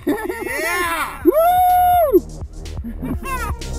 Yeah! hurting,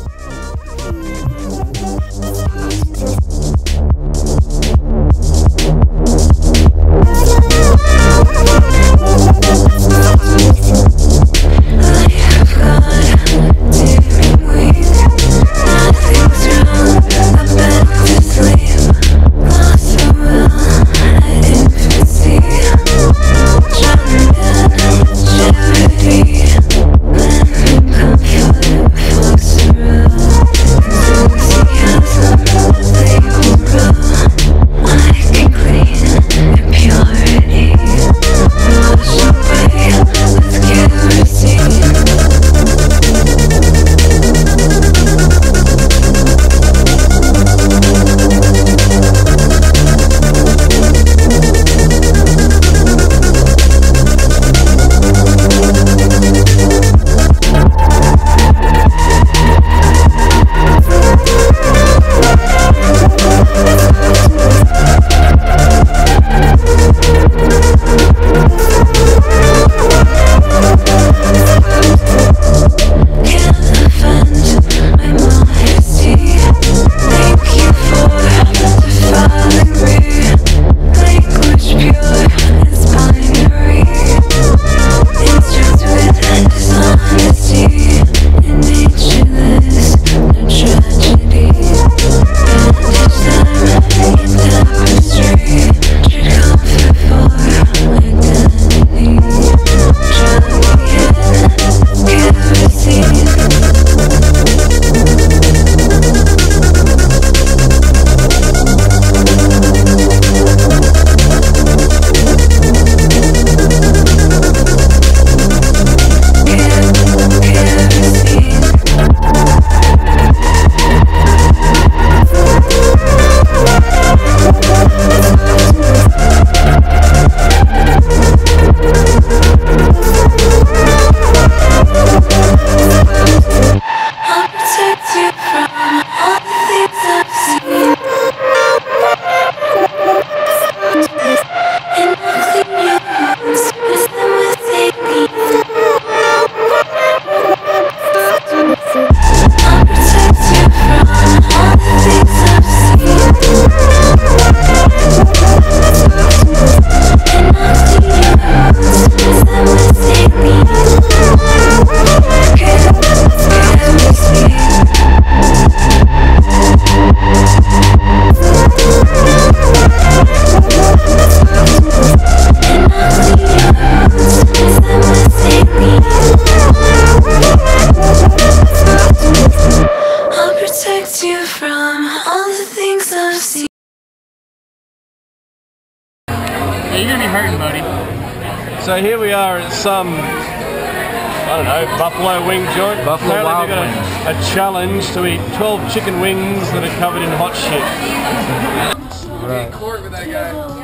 to eat 12 chicken wings that are covered in hot shit.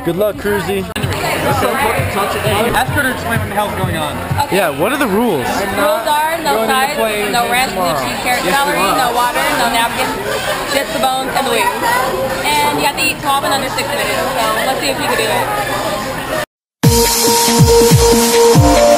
Good luck, Cruisey. Ask her to explain what the hell's going on. Yeah, what are the rules? Rules are no sides, no ranch, blue cheese, carrot, Yes, celery, no water, no napkin, just the bones and the wings. And you have to eat 12 in under 6 minutes. So let's see if you can do it.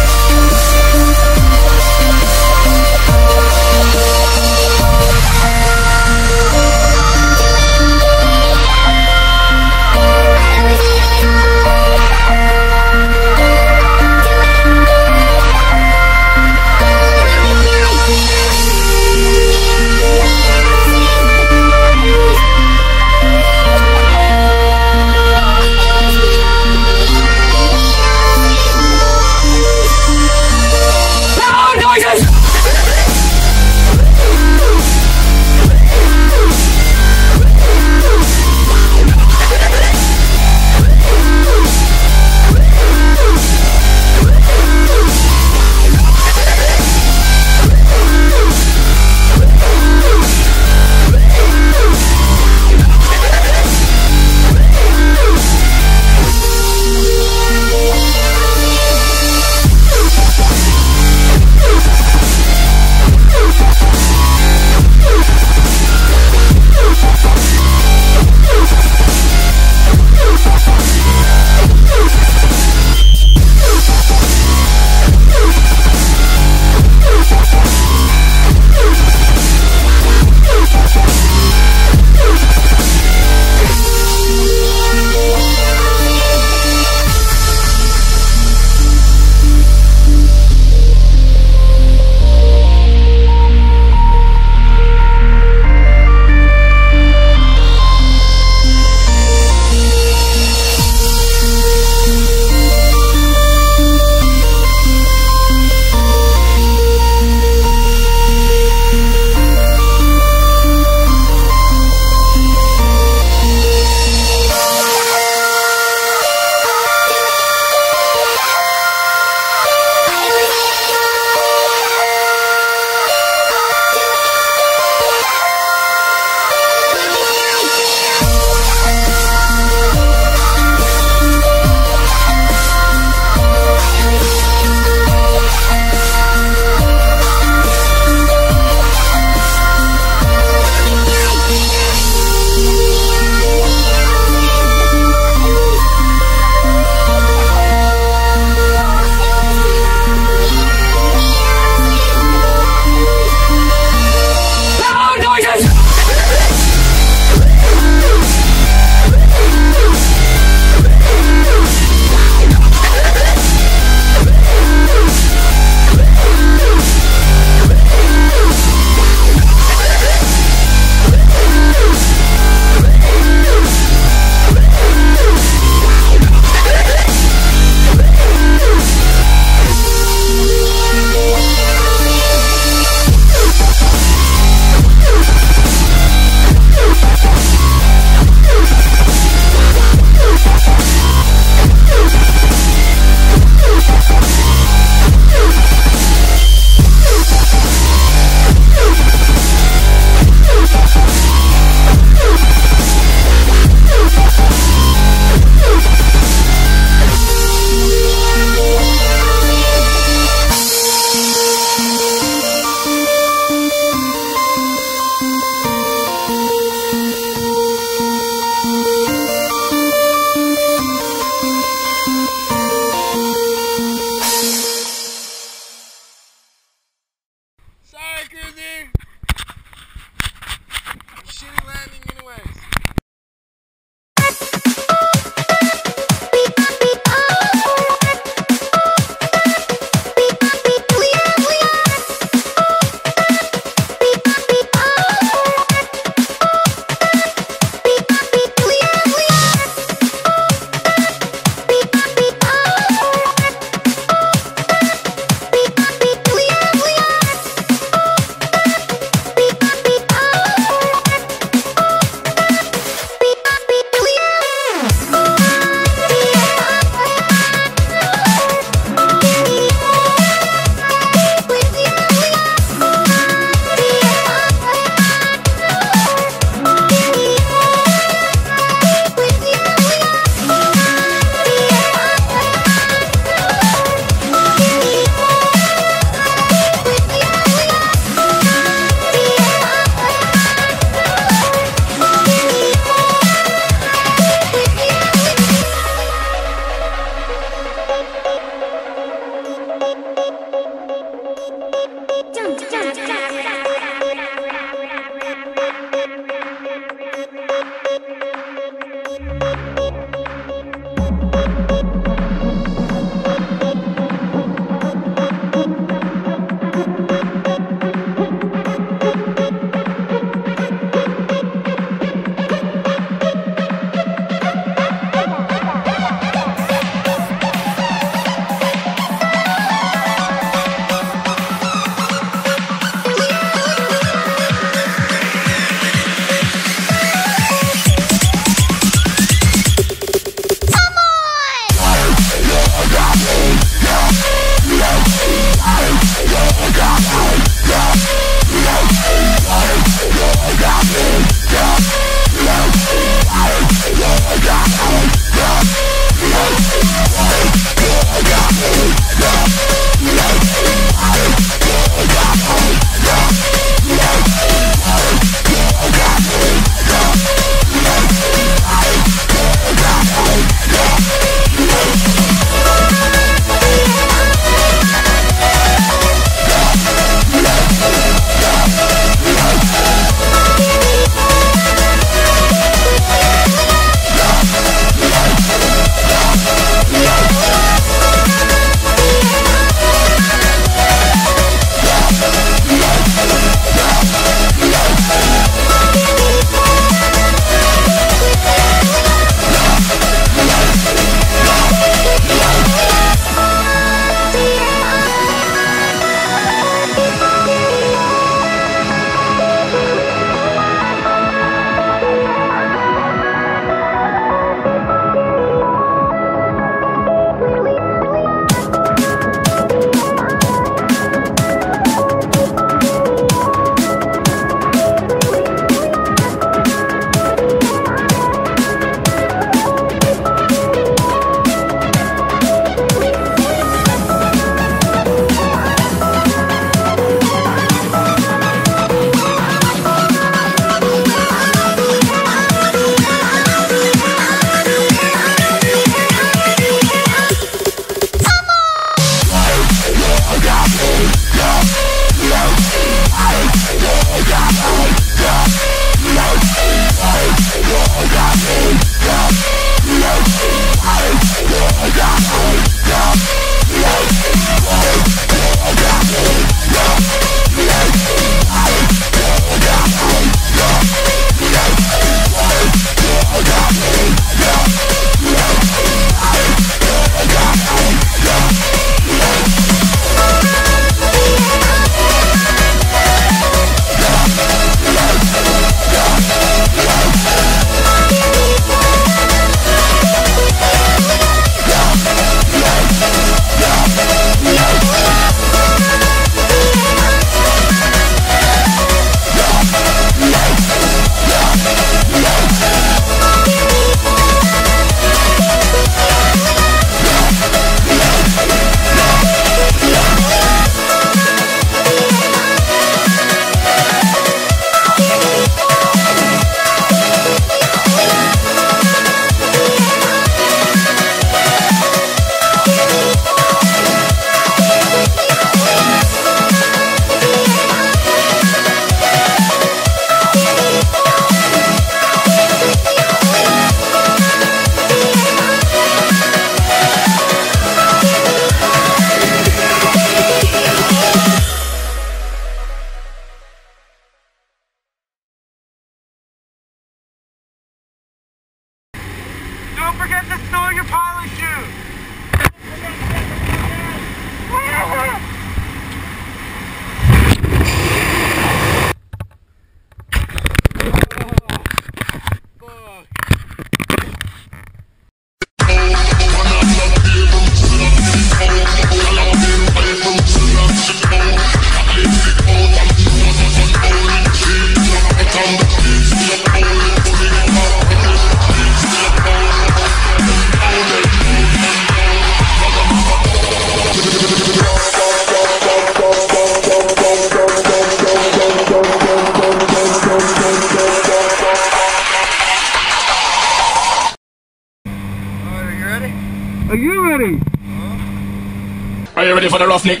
bottle of Nick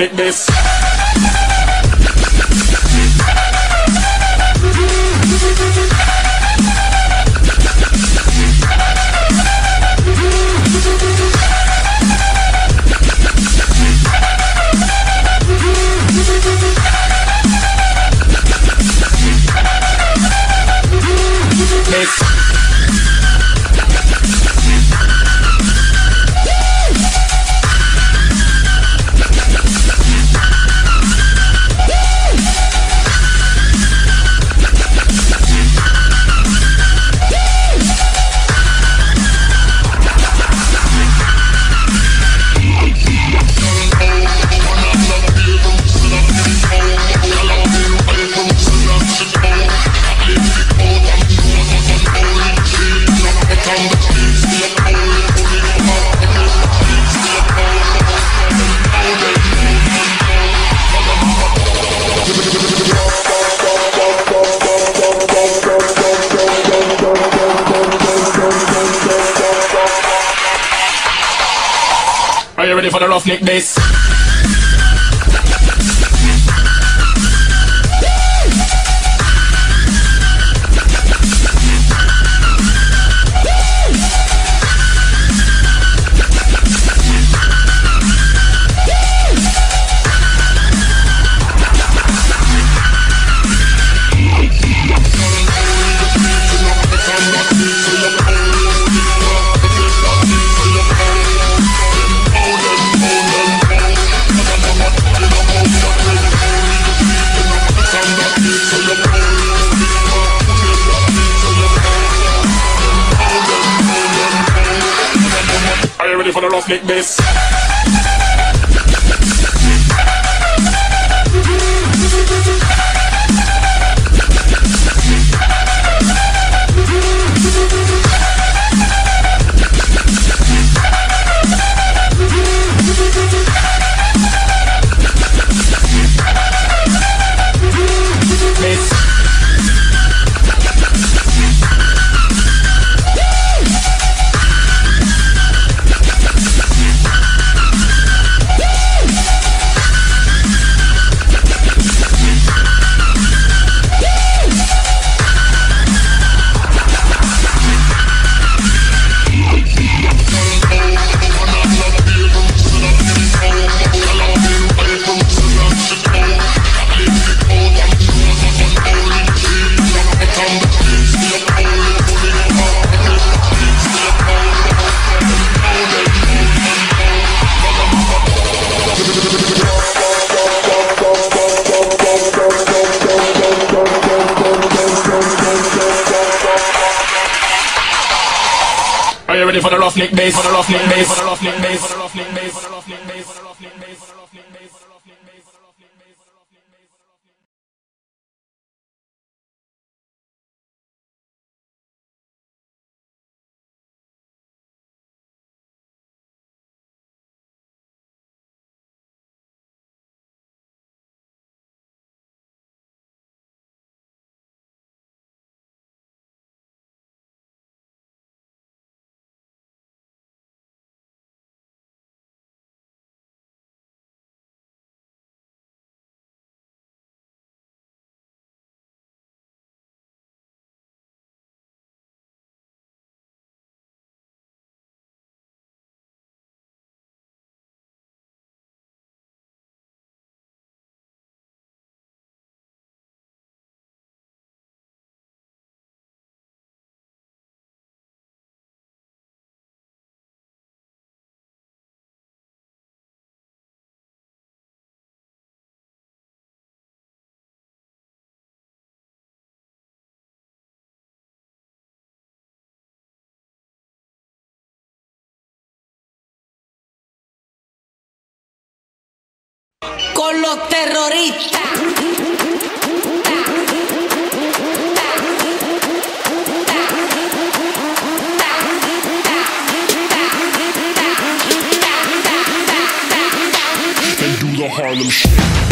up this. click this. ethnic base. roughneck bass, on a roughneck bass, on a roughneck bass, on a roughneck bass, on a roughneck bass. Con los terroristas. Harlem shake.